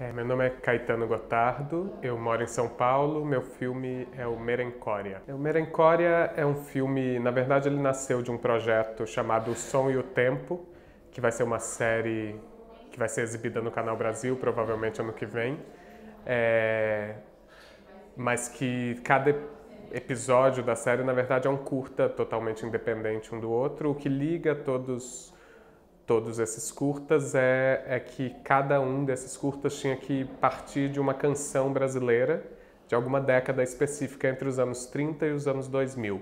É, meu nome é Caetano Gotardo, eu moro em São Paulo, meu filme é o Merencória. O Merencória é um filme, na verdade ele nasceu de um projeto chamado O Som e o Tempo, que vai ser uma série que vai ser exibida no Canal Brasil, provavelmente ano que vem, é... mas que cada episódio da série, na verdade, é um curta totalmente independente um do outro, o que liga todos todos esses curtas é, é que cada um desses curtas tinha que partir de uma canção brasileira de alguma década específica entre os anos 30 e os anos 2000.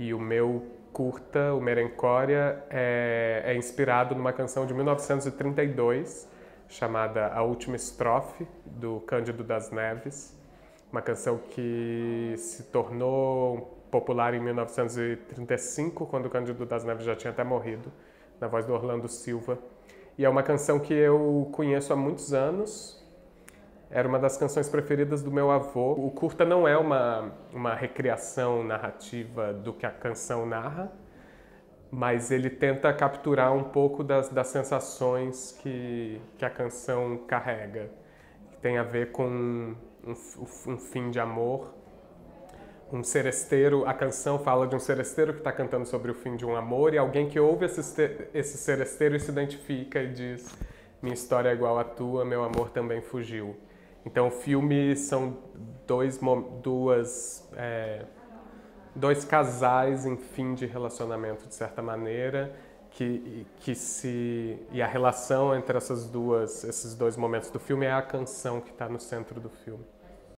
E o meu curta, o Merencória, é, é inspirado numa canção de 1932 chamada A Última Estrofe, do Cândido das Neves, uma canção que se tornou popular em 1935, quando o Cândido das Neves já tinha até morrido na voz do Orlando Silva. E é uma canção que eu conheço há muitos anos. Era uma das canções preferidas do meu avô. O curta não é uma, uma recriação narrativa do que a canção narra, mas ele tenta capturar um pouco das, das sensações que, que a canção carrega, que tem a ver com um, um fim de amor um seresteiro, a canção fala de um seresteiro que está cantando sobre o fim de um amor e alguém que ouve esse, esse seresteiro e se identifica e diz: Minha história é igual à tua, meu amor também fugiu. Então o filme são dois, duas, é, dois casais em fim de relacionamento, de certa maneira, que, que se. E a relação entre essas duas, esses dois momentos do filme é a canção que está no centro do filme.